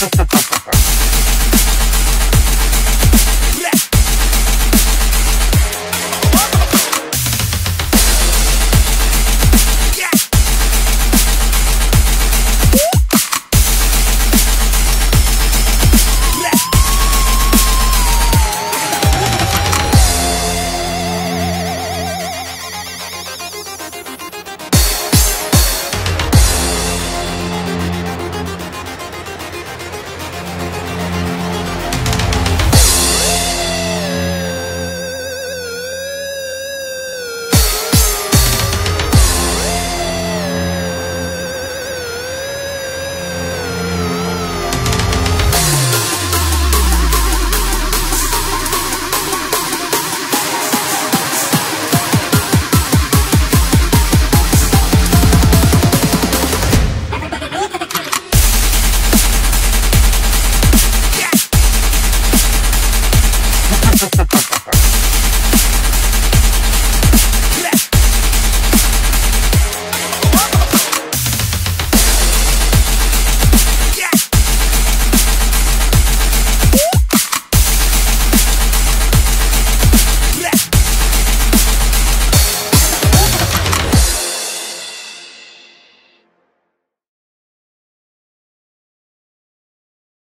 Ha ha ha.